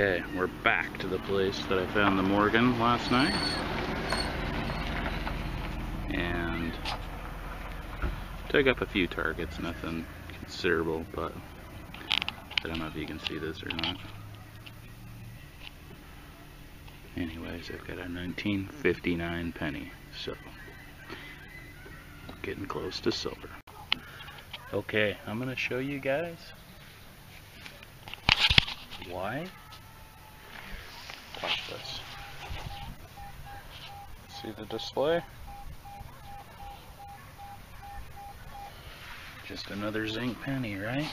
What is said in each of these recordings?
Okay, we're back to the place that I found the Morgan last night. And took up a few targets, nothing considerable, but I don't know if you can see this or not. Anyways, I've got a 1959 penny, so getting close to silver. Okay, I'm gonna show you guys why. Watch this. See the display? Just another zinc penny, right?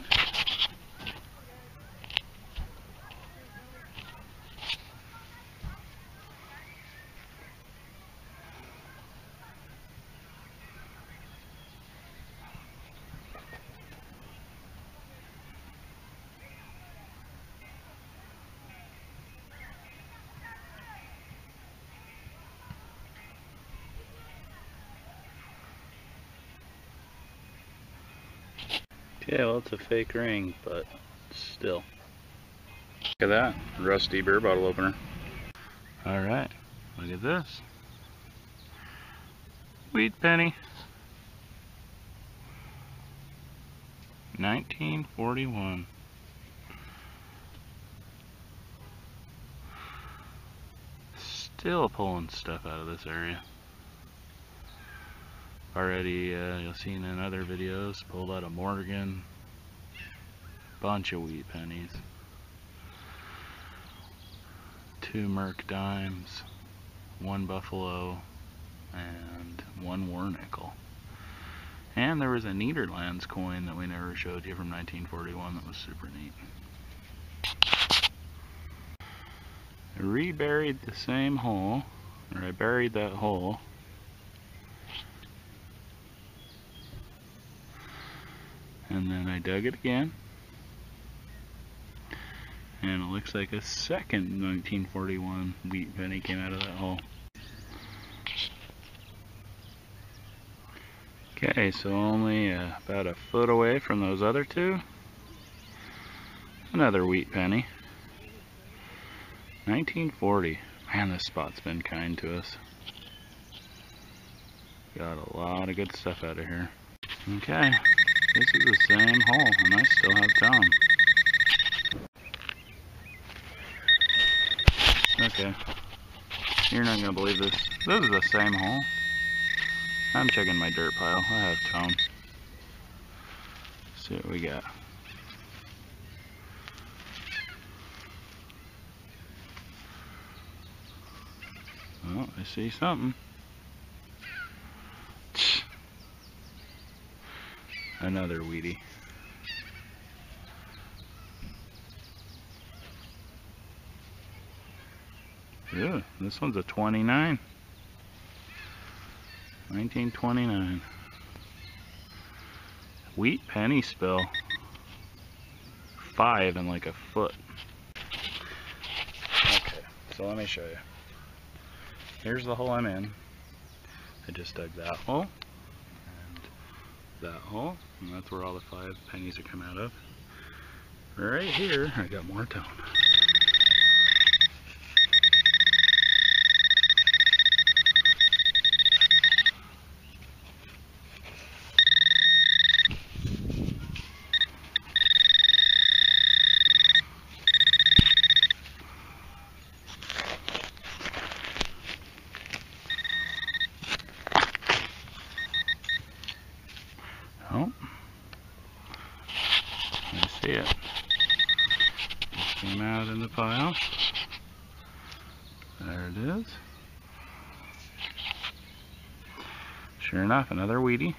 Yeah, well, it's a fake ring, but still. Look at that, rusty beer bottle opener. All right, look at this. Wheat penny. 1941. Still pulling stuff out of this area already uh, you'll see in other videos pulled out a Morgan. Bunch of wheat pennies. Two Merc dimes one Buffalo and one war nickel. And there was a Nederlands coin that we never showed you from 1941 that was super neat. Reburied the same hole or I buried that hole and then I dug it again and it looks like a second 1941 wheat penny came out of that hole. Okay, so only uh, about a foot away from those other two. Another wheat penny. 1940. Man, this spot's been kind to us. Got a lot of good stuff out of here. Okay, this is the same hole, and I still have time. Okay. You're not gonna believe this. This is the same hole. I'm checking my dirt pile. I have tone. see what we got. Oh, I see something. Another wheatie. Yeah, this one's a 29. 1929. Wheat penny spill. Five and like a foot. Okay, so let me show you. Here's the hole I'm in. I just dug that hole that hole, and that's where all the five pennies are coming out of. Right here, I got more tone. Oh. I see it. Just came out in the pile. There it is. Sure enough, another wheatie.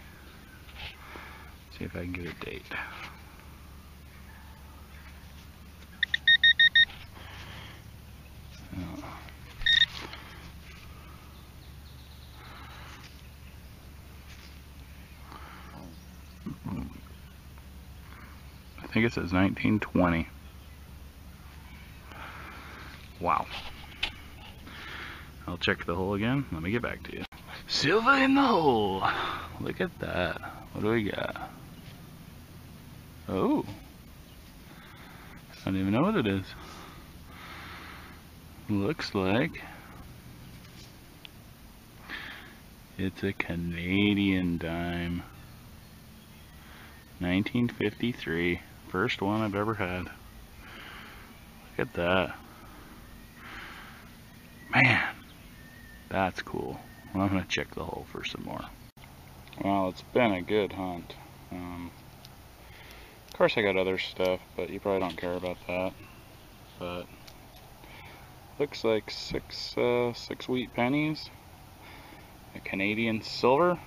See if I can get a date. I think it says 1920. Wow. I'll check the hole again. Let me get back to you. Silver in the hole. Look at that. What do we got? Oh. I don't even know what it is. looks like it's a Canadian dime 1953 first one I've ever had look at that man that's cool. Well, I'm gonna check the hole for some more. Well it's been a good hunt. Um, of course I got other stuff but you probably don't care about that. But looks like six uh, six wheat pennies a Canadian silver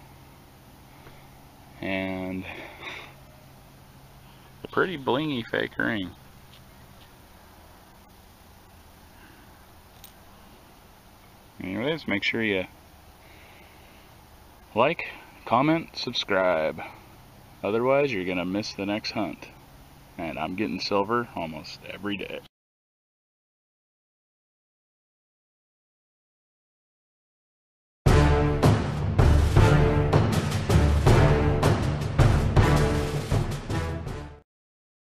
and a pretty blingy fake ring anyways make sure you like comment subscribe. Otherwise you're gonna miss the next hunt. And I'm getting silver almost every day